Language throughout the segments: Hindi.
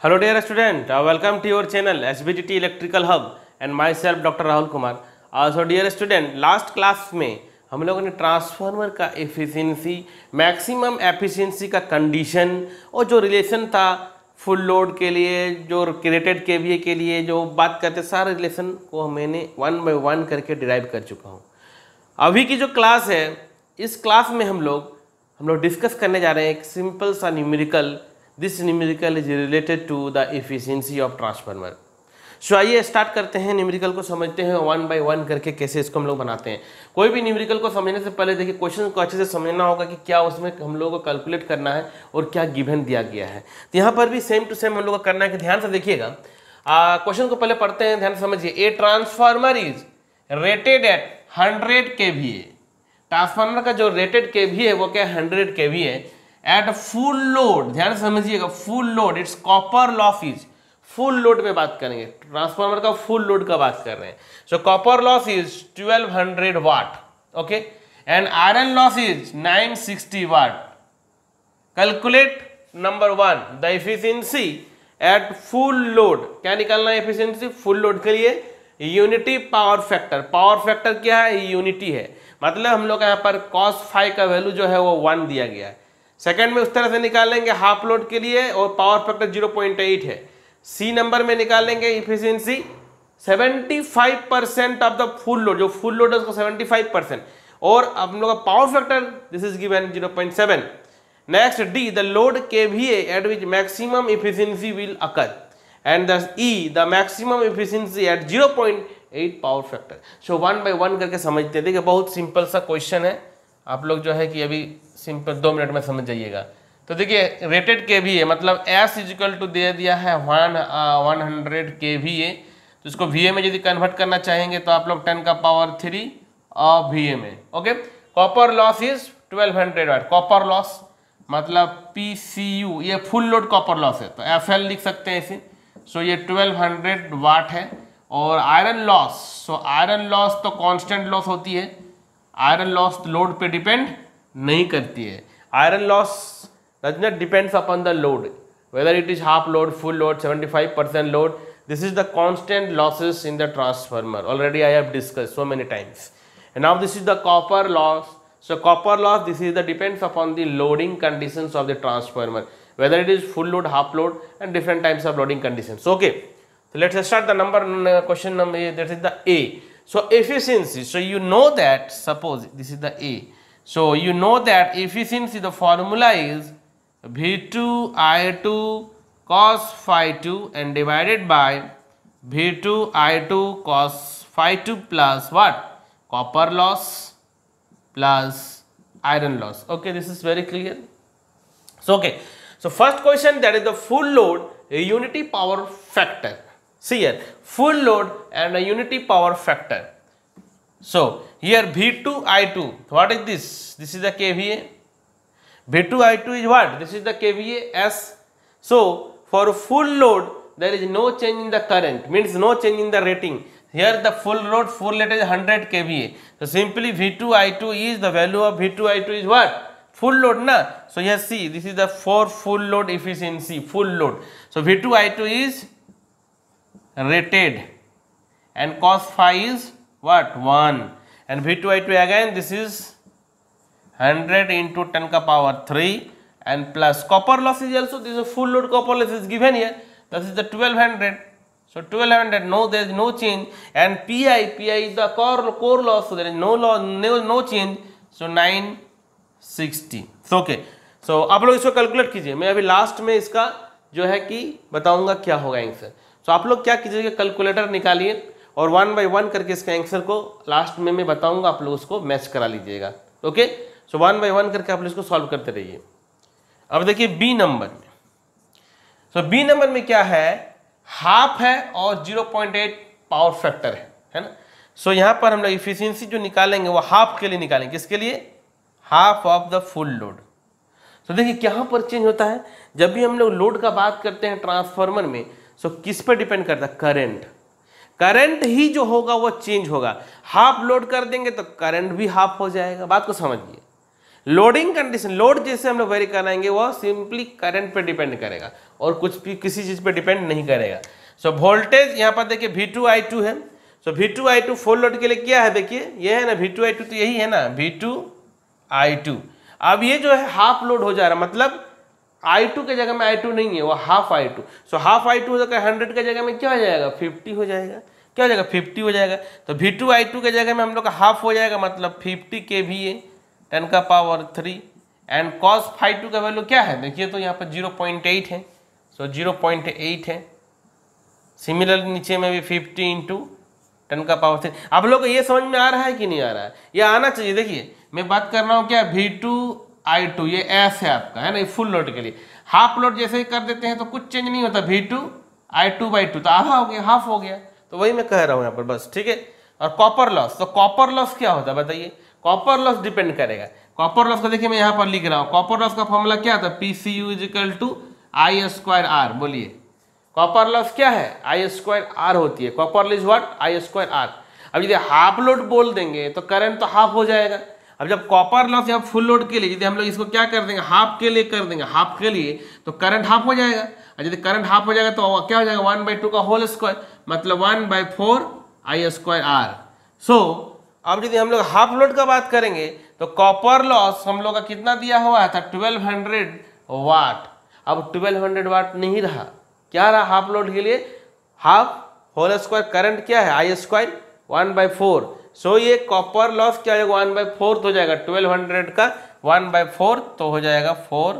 Hello dear student, uh, welcome to your channel SBTT Electrical Hub and myself Dr. Rahul Kumar so dear student last class में हम लोगों ने ट्रांसफार्मर का एफिशिएंसी मैक्सिमम एफिशिएंसी का कंडीशन और जो रिलेशन था फुल लोड के लिए जो रेटेड के वी के लिए जो बात करते सारे रिलेशन को मैंने वन बाय वन करके डिराइव कर चुका हूँ अभी की जो क्लास है इस क्लास में हम लोग हम लोग डिस्कस करने जा रहे हैं एक सिंपल सा numerical this numerical is related to the efficiency of transformer so आइए स्टार्ट करते हैं न्यूमेरिकल को समझते हैं वन बाय वन करके कैसे इसको हम लोग बनाते हैं। कोई भी न्यूमेरिकल को समझने से पहले देखिए क्वेश्चन को अच्छे से समझना होगा कि क्या उसमें हम लोग को कैलकुलेट करना है और क्या गिवन दिया गया है। तो यहाँ पर भी सेम टू सेम हम लोग को करना है कि ध्यान से देखिएगा। क्वेश्चन को पहले पढ़ते हैं, ध्यान समझिए। A transformer is rated at hundred K transformer का जो रेटेड के है, वो क्या हंड्रेड के है? एट फुल लोड ध्यान समझिएगा full load its copper loss is full load में बात करेंगे. ट्रांसफार्मर का फुल लोड का बात कर रहे हैं. So copper loss is 1200 watt okay and iron loss is 960 watt calculate number one the efficiency at full load क्या निकालना है एफिशिएंसी फुल लोड के लिए unity power factor power factor क्या है? यूनिटी है. मतलब हम लोग यहाँ पर कॉस फाइव का वैल्यू जो है वो वन दिया गया है. सेकंड में उस तरह से निकालेंगे हाफ़ लोड के लिए और पावर फैक्टर 0.8 है। सी नंबर में निकालेंगे efficiency 75 percent of the full load जो फुल लोड है उसको 75 परसेंट और हम लोग का power factor this is given 0.7 next D the load K V at which maximum efficiency will occur and the E the maximum efficiency at 0.8 power factor so one by one करके समझते हैं। देखिए, बहुत सिंपल सा क्वेश्चन है। आप लोग जो है कि अभी सिंपल दो मिनट में समझ जाइएगा। तो देखिए रेटेड के वी ए मतलब एस इजिकल टू दे दिया है one one hundred K V A तो इसको वी ए में यदि कन्वर्ट करना चाहेंगे तो आप लोग टेन का पावर थ्री और वी ए में okay copper loss is twelve hundred watt copper loss मतलब पी सी यू ये फुल लोड कॉपर लॉस है। तो एफ़ एल लिख सकते हैं इसे। सो ये ट्वेल्व हंड्रेड वाट है। और iron loss so iron loss तो कांस्टेंट लॉस होती है। आयरन लॉस लोड पे डिपेंड नहीं करती है iron loss does not depends upon the load whether it is half load full load 75 percent load this is the constant losses in the transformer already i have discussed so many times and now this is the copper loss so copper loss this is the depends upon the loading conditions of the transformer whether it is full load half load and different types of loading conditions okay so let's start the number uh, question number that is the a so efficiency so you know that suppose this is the a so you know that efficiency the formula is V2 I2 cos phi 2 and divided by V2 I2 cos phi 2 plus what? Copper loss plus iron loss. Okay, this is very clear. So, okay. So, first question that is the full load unity power factor. See here, full load and a unity power factor. So, here V2 I2, what is this? This is the KVA V2 I2 is what? This is the kVA S. So, for full load, there is no change in the current, means no change in the rating. Here the full load, full load is 100 kVA. So, simply V2 I2 is the value of V2 I2 is what? Full load na. So, here see, this is the for full load efficiency, full load. So, V2 I2 is rated and cos phi is what? 1 and V2 I2 again this is 100 into 10 ka power 3 and plus copper loss is also this is full load copper loss is given here this is the 1200 so 1200 no there is no change and pi pi is the core core loss so there is no loss no, no change so 960 so okay so आप लोग इसको कैलकुलेट कीजिए मैं अभी लास्ट में इसका जो है कि बताऊँगा क्या होगा आंसर so आप लोग क्या कीजिएगा कैलकुलेटर निकालिए और वन बाय वन करके इसके आंसर को लास्ट में मैं बताऊँगा आप लोग उसको मैच करा लीजिएगा। Okay so one by one करके आप लोग इसको सॉल्व करते रहिए। अब देखिए बी नंबर में। सो बी नंबर में क्या है? हाफ़ है और zero point eight power factor है है ना? सो so, यहाँ पर हम लोग इफिशियंसी जो निकालेंगे वो हाफ़ के लिए निकालेंगे। किसके लिए? Half of the full load तो देखिए क्या पर चेंज होता है। जब भी हम लोग लोड का बात करते हैं ट्रांसफार्मर में सो किस पर डिपेंड करता है? करंट करंट ही जो होगा, वो चेंज होगा। हाफ़ लोड कर देंगे तो करंट भी हाफ़ हो जाएगा। बात को समझिए। लोडिंग कंडीशन लोड जैसे हम लोग वेरी कराएँगे, वो सिंपली करंट पे डिपेंड करेगा। और कुछ भी, किसी चीज़ पे डिपेंड नहीं करेगा। सो वोल्टेज यहाँ पर देखिए वी टू आई टू है। So V two I two full load के लिए क्या है? देखिए, ये है ना वी टू आई टू तो यही है ना वी टू आई टू अब ये जो है हाफ़ लोड हो जा रहा है। मतलब आई टू के जगह में आई टू नहीं है, वो half I two so half I two हो हंड्रेड के जगह में क्या हो जाएगा? फिफ्टी हो जाएगा। क्या हो जाएगा? फिफ्टी हो जाएगा। तो वी टू आई टू के जगह में हम लोग का हाफ़ हो जाएगा मतलब फिफ्टी के वी ए टेन का power three and cos five two का वैल्यू क्या है? देखिए तो यहाँ पर ज़ीरो पॉइंट एट है। सो ज़ीरो पॉइंट एट है। सिमिलर नीचे में भी फिफ्टी इंटू टेन का पावर थ्री आप लोग को ये समझ में आ रहा है कि नहीं आ रहा है? ये आना चाहिए। देखिए, मैं बात कर रहा हूँ क्या? वी टू आई टू ये एस है आपका, है ना? ये फुल लोड के लिए। हाफ़ लोड जैसे ही कर देते हैं तो कुछ चेंज नहीं होता V two I two by two तो आधा हो गया हाफ़ हो गया। तो वही मैं कह रहा हूँ यहाँ पर, बस, ठीक है? और कॉपर लॉस तो कॉपर लॉस क्या होता है बताइए? कॉपर लॉस डिपेंड करेगा। कॉपर लॉस का देखिए, मैं यहाँ पर लिख रहा हूँ। कॉपर लॉस का फॉर्मूला क्या था P C U is equal to I square R बोलिए। कॉपर लॉस क्या है? आई स्क्वायर आर होती है। Copper loss what I square R अब यदि हाफ़ लोड बोल देंगे तो करंट तो हाफ़ हो जाएगा। अब जब कॉपर लॉस या फुल लोड के लिए यदि हम लोग इसको क्या कर देंगे हाफ़ के लिए कर देंगे हाफ़ के लिए तो करंट हाफ़ हो जाएगा। और यदि करंट हाफ़ हो जाएगा तो क्या हो जाएगा? वन बाई टू का होल स्क्वायर मतलब one by four I square R so अब यदि हम लोग हाफ़ लोड का बात करेंगे तो कॉपर लॉस हम लोग का कितना दिया हुआ था? ट्वेल्व हंड्रेड वाट अब ट्वेल्व हंड्रेड वाट नहीं रहा। क्या रहा हाफ़ लोड के लिए? हाफ़ होल स्क्वायर करंट क्या है? I square one by four so ये कॉपर लॉस क्या होगा वन बाई फोर्थ हो जाएगा ट्वेल्व हंड्रेड का। वन बाई फोर्थ तो हो जाएगा फोर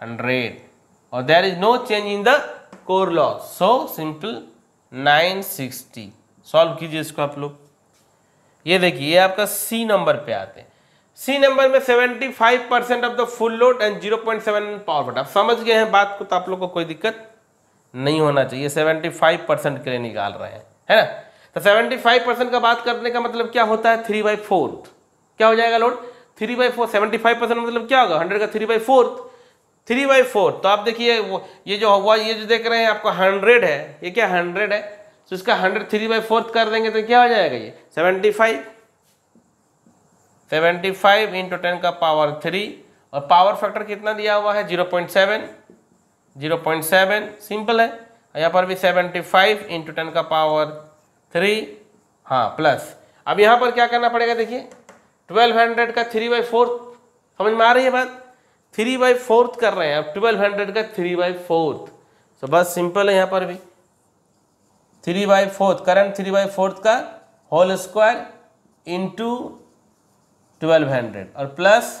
हंड्रेड और there is no change in the core loss so simple nine sixty solve कीजिए इसको आप लोग। ये देखिए, ये आपका सी नंबर पे आते हैं। सी नंबर में 75 percent of the full load and 0.7 power फट आप समझ गए हैं बात को तो आप लोग को कोई दिक्कत नहीं होना चाहिए। 75 परसेंट के लिए निकाल रहे हैं। है ना? तो 75 परसेंट का बात करने का मतलब क्या होता है? थ्री बाई फोर्थ क्या हो जाएगा load? Three by four, seventy five percent मतलब क्या होगा? हंड्रेड का three by fourth three by fourth तो आप देखिए ये जो हुआ, ये जो देख रहे हैं, आपको हंड्रेड है। ये क्या हंड्रेड है? तो इसका हंड्रेड थ्री बाई फोर्थ कर देंगे तो क्या हो जाएगा ये? Seventy five. Seventy five into ten का पावर थ्री और पावर फैक्टर कितना दिया हुआ है? Zero point seven zero point seven simple है। यहाँ पर भी सेवेंटी फाइव इंटू टेन का पावर थ्री हाँ प्लस अब यहाँ पर क्या करना पड़ेगा देखिए ट्वेल्व हंड्रेड का थ्री बाई फोर्थ समझ में आ रही है बात? थ्री बाई फोर्थ कर रहे हैं, अब ट्वेल्व हंड्रेड का थ्री बाई फोर्थ तो बस सिंपल है यहाँ पर भी. Three by fourth current three by fourth का whole square into twelve hundred और प्लस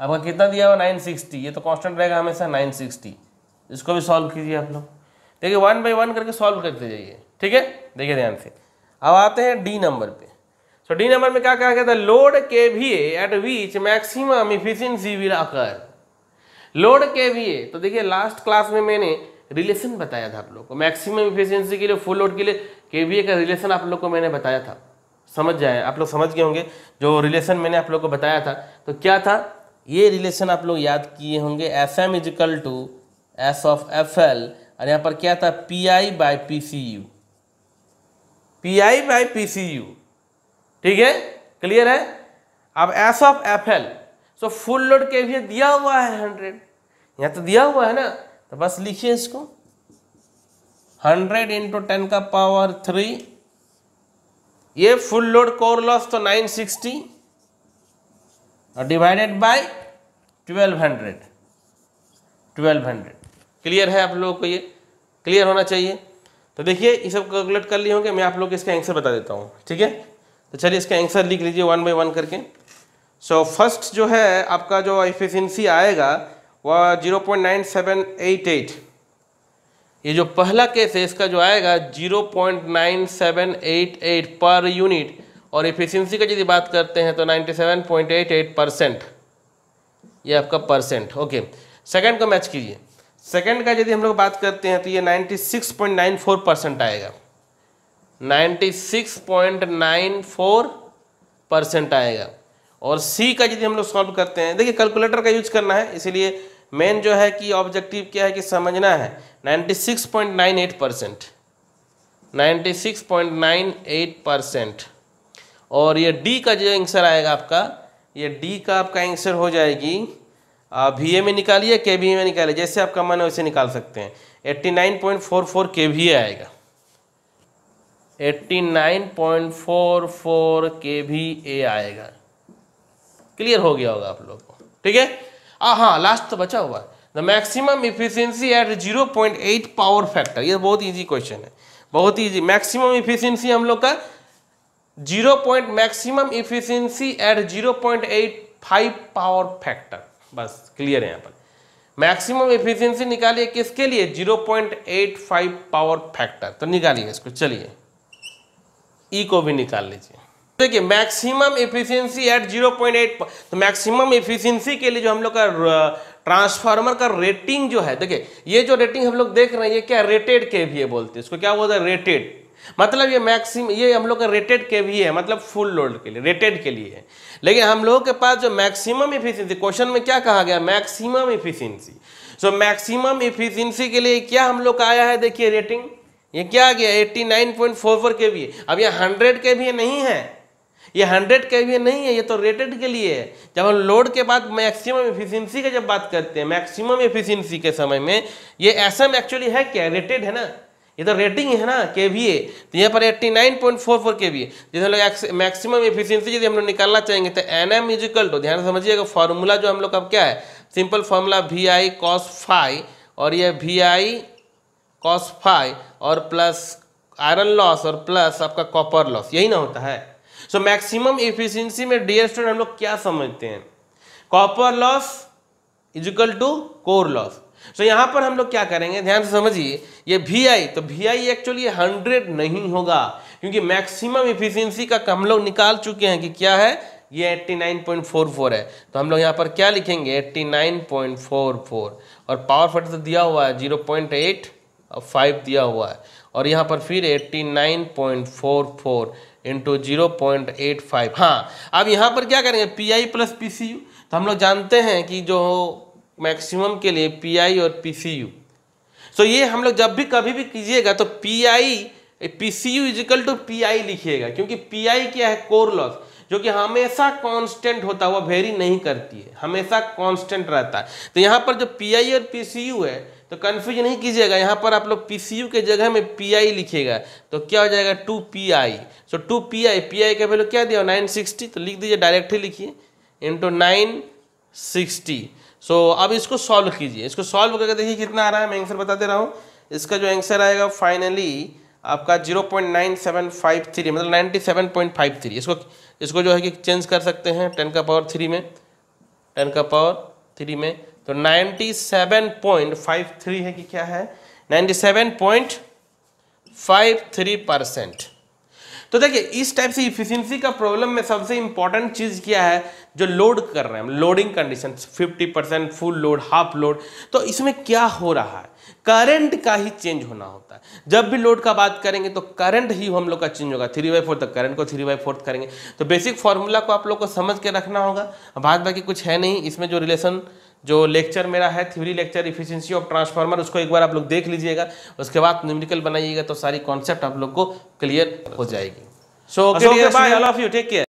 आपका कितना दिया हुआ? नाइन सिक्सटी ये तो कांस्टेंट रहेगा हमेशा नाइन सिक्सटी इसको भी सॉल्व कीजिए आप लोग. देखिए वन बाई वन करके सॉल्व करते जाइए ठीक है? देखिए ध्यान से। अब आते हैं डी नंबर पे। सो डी नंबर में क्या कहा गया था load K V at which maximum efficiency will occur load K V तो देखिए लास्ट क्लास में मैंने रिलेशन बताया था आप लोग को। मैक्सिमम इफिशियंसी के लिए फुल लोड के लिए के का रिलेशन आप लोग को मैंने बताया था। समझ जाए? आप लोग समझ गए होंगे। जो रिलेशन मैंने आप लोग को बताया था तो क्या था? ये रिलेशन आप लोग याद किए होंगे। F M equal to S of F L और यहाँ पर क्या था? P I by P C U P I by P C U ठीक है? क्लियर है? अब S of F L so full load के भी दिया हुआ है हंड्रेड यहाँ तो दिया हुआ है ना? तो बस लिखिए इसको. हंड्रेड इंटू टेन का पावर थ्री ये फुल लोड कोर लॉस तो नाइन सिक्सटी और divided by twelve hundred twelve hundred clear है आप लोगों को ये? क्लियर होना चाहिए। तो देखिए ये सब कैलकुलेट कर लिए होंगे मैं आप लोग को इसका आंसर बता देता हूँ ठीक है? तो चलिए इसका आंसर लिख लीजिए वन बाई वन करके। सो so, फ़र्स्ट जो है आपका जो एफिशिएंसी आएगा वह zero point nine seven eight eight ये जो पहला केस है इसका जो आएगा zero point nine seven eight eight per unit और एफिशिएंसी का यदि बात करते हैं तो ninety seven point eight eight percent ये आपका परसेंट ओके सेकंड को मैच कीजिए। सेकंड का यदि हम लोग बात करते हैं तो ये ninety six point nine four percent आएगा। Ninety six point nine four percent आएगा। और सी का यदि हम लोग सॉल्व करते हैं, देखिए कैलकुलेटर का यूज़ करना है, इसीलिए मेन जो है कि ऑब्जेक्टिव क्या है कि समझना है 96.98 परसेंट नाइन्टी परसेंट और ये डी का जो आंसर आएगा आपका, ये डी का आपका आंसर हो जाएगी वी ए में निकालिए के वी में निकालिए, जैसे आपका मन है वैसे निकाल सकते हैं। Eighty nine point four four K V आएगा। Eighty nine point four four K V A आएगा। क्लियर हो गया होगा आप लोग को। ठीक है? आ हाँ लास्ट तो बचा हुआ। The maximum efficiency at zero point eight power factor ये बहुत इजी क्वेश्चन है। बहुत इजी मैक्सिमम इफिशियंसी हम लोग का zero point maximum efficiency at zero point eight five power factor बस क्लियर है यहाँ पर। मैक्सिमम इफिशियंसी निकालिए किसके लिए? Zero point eight five power factor तो निकालिए इसको, चलिए। ई को भी निकाल लीजिए। देखिए मैक्सिमम इफिशियंसी एट 0.8 तो मैक्सिमम इफिशियंसी के लिए जो हम लोग का ट्रांसफार्मर का रेटिंग जो है, देखिए, ये जो रेटिंग हम लोग देख रहे हैं, ये क्या रेटेड के भी बोलते हैं? इसको क्या बोलते हैं? रेटेड मतलब ये मैक्सिम, ये हम लोग का रेटेड के भी है मतलब फुल लोड के लिए रेटेड के लिए है। लेकिन हम लोगों के पास जो मैक्सिमम इफिशियंसी क्वेश्चन में क्या कहा गया? Maximum efficiency so maximum efficiency के लिए क्या हम लोग का आया है? देखिए रेटिंग ये क्या आ गया? 89.44 के भी अब ये 100 के भी नहीं है। ये 100 के भी नहीं है, ये तो रेटेड के लिए है। जब हम लोड के बाद मैक्सिमम एफिशिएंसी की जब बात करते हैं मैक्सिमम एफिशिएंसी के समय में, ये एस एम एक्चुअली है क्या? रेटेड है ना? तो रेटिंग है ना के वी ए तो यहाँ पर 89.44 के वी जैसे हम लोग मैक्सिमम एफिशिएंसी यदि हम लोग निकालना चाहेंगे तो एन एम इजिकल टू ध्यान समझिएगा फॉर्मूला जो हम लोग का क्या है simple formula V I cos phi और ये वी आई कॉस फाइव और प्लस आयरन लॉस और प्लस आपका कॉपर लॉस यही ना होता है। सो मैक्सिमम इफिशियंसी में डियर स्टूडेंट हम लोग क्या समझते हैं? Copper loss equal to core loss so यहाँ पर हम लोग क्या करेंगे? ध्यान से समझिए, ये वी आई तो वी आई एक्चुअली हंड्रेड नहीं होगा, क्योंकि मैक्सिमम इफिशियंसी का हम लोग निकाल चुके हैं कि क्या है? ये 89.44 है। तो हम लोग यहाँ पर क्या लिखेंगे? 89.44 और पावर फैक्टर तो दिया हुआ है 0.8 और 5 दिया हुआ है। और यहाँ पर फिर 89.44 into zero point eight five हाँ अब यहाँ पर क्या करेंगे? P I plus P C U तो हम लोग जानते हैं कि जो मैक्सिमम के लिए पी आई और पी सी यू हम लोग जब भी कभी भी कीजिएगा तो P I P C U equal to P I लिखिएगा, क्योंकि पी आई क्या है? कोर लॉस जो कि हमेशा कांस्टेंट होता है वो वेरी नहीं करती है। हमेशा कांस्टेंट रहता है। तो यहाँ पर जो पी आई और पी सी यू है तो कन्फ्यूज़ नहीं कीजिएगा। यहाँ पर आप लोग पी सी यू के जगह में पी आई लिखिएगा तो क्या हो जाएगा? Two P I so two P I P I का वैल्यू क्या दिया? नाइन सिक्सटी तो लिख दीजिए डायरेक्ट ही लिखिए। Into nine sixty so so, अब इसको सॉल्व कीजिए। इसको सॉल्व करके देखिए कितना आ रहा है। मैं आंसर बताते रहा हूँ। इसका जो आंसर आएगा फाइनली आपका zero point nine seven five three मतलब ninety seven point five three इसको इसको जो है कि चेंज कर सकते हैं टेन का पावर थ्री में। टेन का पावर थ्री में। तो ninety seven point five three है कि क्या है? Ninety seven point five three percent तो देखिए इस टाइप से इफिशियंसी का प्रॉब्लम में सबसे इंपॉर्टेंट चीज़ क्या है? जो लोड कर रहे हैं loading condition 50 percent full load half load तो इसमें क्या हो रहा है? करंट का ही चेंज होना होता है। जब भी लोड का बात करेंगे तो करंट ही हम लोग का चेंज होगा। थ्री बाई फोर्थ करंट को थ्री बाई फोर्थ करेंगे। तो बेसिक फॉर्मूला को आप लोग को समझ के रखना होगा। बाद बाकी कुछ है नहीं। इसमें जो रिलेशन जो लेक्चर मेरा है theory lecture efficiency of transformer उसको एक बार आप लोग देख लीजिएगा। उसके बाद न्यूमेरिकल बनाइएगा तो सारी कॉन्सेप्ट आप लोग को क्लियर हो जाएगी। So all of you take care